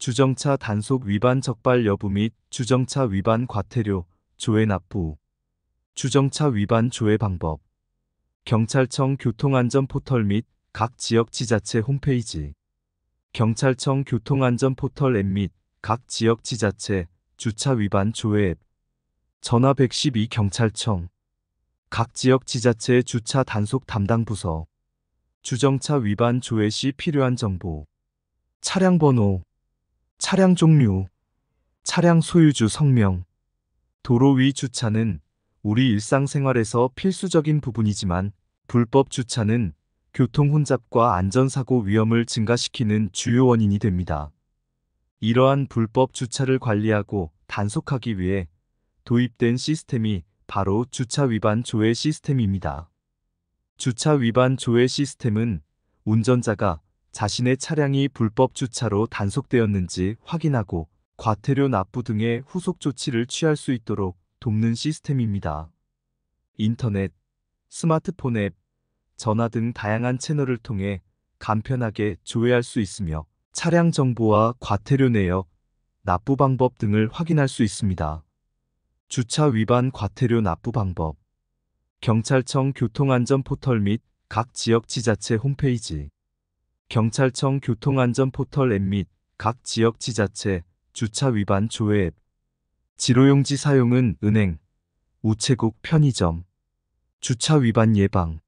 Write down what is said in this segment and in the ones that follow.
주정차 단속 위반 적발 여부 및 주정차 위반 과태료, 조회 납부, 주정차 위반 조회 방법, 경찰청 교통안전 포털 및 각 지역 지자체 홈페이지, 경찰청 교통안전 포털 앱 및 각 지역 지자체 주차 위반 조회 앱, 전화 112 경찰청, 각 지역 지자체 주차 단속 담당 부서, 주정차 위반 조회 시 필요한 정보, 차량 번호, 차량 종류, 차량 소유주 성명, 도로 위 주차는 우리 일상생활에서 필수적인 부분이지만 불법 주차는 교통 혼잡과 안전사고 위험을 증가시키는 주요 원인이 됩니다. 이러한 불법 주차를 관리하고 단속하기 위해 도입된 시스템이 바로 주차 위반 조회 시스템입니다. 주차 위반 조회 시스템은 운전자가 자신의 차량이 불법 주차로 단속되었는지 확인하고 과태료 납부 등의 후속 조치를 취할 수 있도록 돕는 시스템입니다. 인터넷, 스마트폰 앱, 전화 등 다양한 채널을 통해 간편하게 조회할 수 있으며 차량 정보와 과태료 내역, 납부 방법 등을 확인할 수 있습니다. 주차 위반 과태료 납부 방법 경찰청 교통안전 포털 및 각 지역 지자체 홈페이지 경찰청 교통안전 포털 앱 및 각 지역 지자체 주차 위반 조회 앱 지로용지 사용은 은행, 우체국 편의점 주차 위반 예방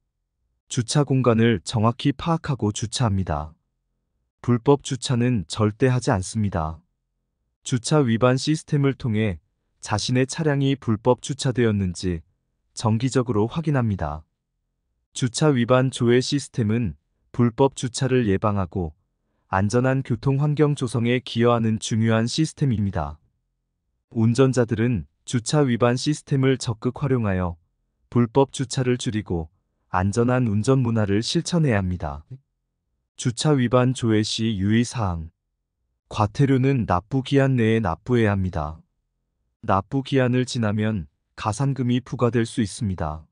주차 공간을 정확히 파악하고 주차합니다. 불법 주차는 절대 하지 않습니다. 주차 위반 시스템을 통해 자신의 차량이 불법 주차되었는지 정기적으로 확인합니다. 주차 위반 조회 시스템은 불법 주차를 예방하고 안전한 교통 환경 조성에 기여하는 중요한 시스템입니다. 운전자들은 주차 위반 시스템을 적극 활용하여 불법 주차를 줄이고 안전한 운전 문화를 실천해야 합니다. 주차 위반 조회 시 유의사항 과태료는 납부 기한 내에 납부해야 합니다. 납부 기한을 지나면 가산금이 부과될 수 있습니다.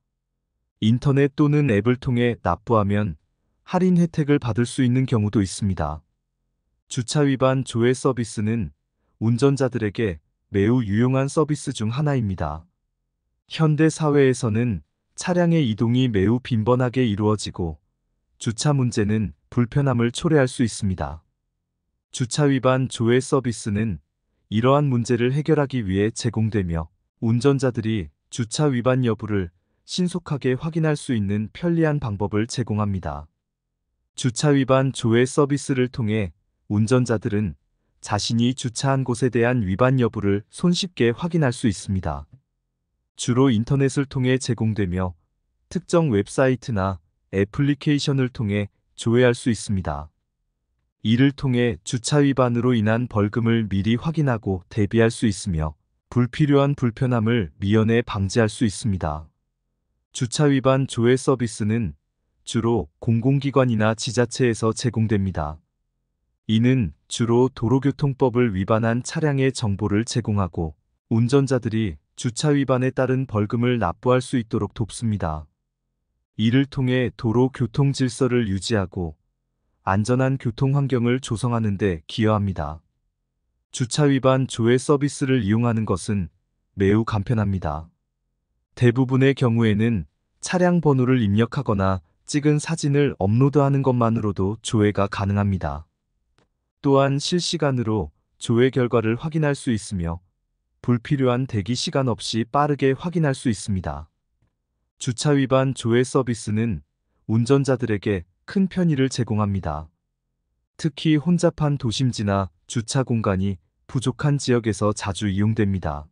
인터넷 또는 앱을 통해 납부하면 할인 혜택을 받을 수 있는 경우도 있습니다. 주차 위반 조회 서비스는 운전자들에게 매우 유용한 서비스 중 하나입니다. 현대 사회에서는 차량의 이동이 매우 빈번하게 이루어지고 주차 문제는 불편함을 초래할 수 있습니다. 주차 위반 조회 서비스는 이러한 문제를 해결하기 위해 제공되며 운전자들이 주차 위반 여부를 신속하게 확인할 수 있는 편리한 방법을 제공합니다. 주차 위반 조회 서비스를 통해 운전자들은 자신이 주차한 곳에 대한 위반 여부를 손쉽게 확인할 수 있습니다. 주로 인터넷을 통해 제공되며 특정 웹사이트나 애플리케이션을 통해 조회할 수 있습니다. 이를 통해 주차 위반으로 인한 벌금을 미리 확인하고 대비할 수 있으며 불필요한 불편함을 미연에 방지할 수 있습니다. 주차 위반 조회 서비스는 주로 공공기관이나 지자체에서 제공됩니다. 이는 주로 도로교통법을 위반한 차량의 정보를 제공하고 운전자들이 주차 위반에 따른 벌금을 납부할 수 있도록 돕습니다. 이를 통해 도로 교통 질서를 유지하고 안전한 교통 환경을 조성하는 데 기여합니다. 주차 위반 조회 서비스를 이용하는 것은 매우 간편합니다. 대부분의 경우에는 차량 번호를 입력하거나 찍은 사진을 업로드하는 것만으로도 조회가 가능합니다. 또한 실시간으로 조회 결과를 확인할 수 있으며 불필요한 대기 시간 없이 빠르게 확인할 수 있습니다. 주차 위반 조회 서비스는 운전자들에게 큰 편의를 제공합니다. 특히 혼잡한 도심지나 주차 공간이 부족한 지역에서 자주 이용됩니다.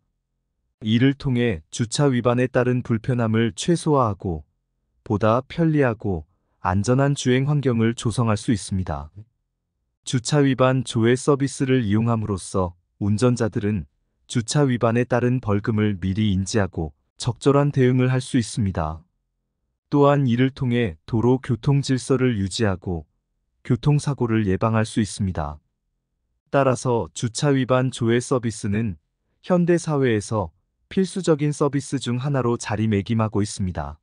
이를 통해 주차 위반에 따른 불편함을 최소화하고 보다 편리하고 안전한 주행 환경을 조성할 수 있습니다. 주차 위반 조회 서비스를 이용함으로써 운전자들은 주차 위반에 따른 벌금을 미리 인지하고 적절한 대응을 할 수 있습니다. 또한 이를 통해 도로 교통 질서를 유지하고 교통사고를 예방할 수 있습니다. 따라서 주차 위반 조회 서비스는 현대 사회에서 필수적인 서비스 중 하나로 자리매김하고 있습니다.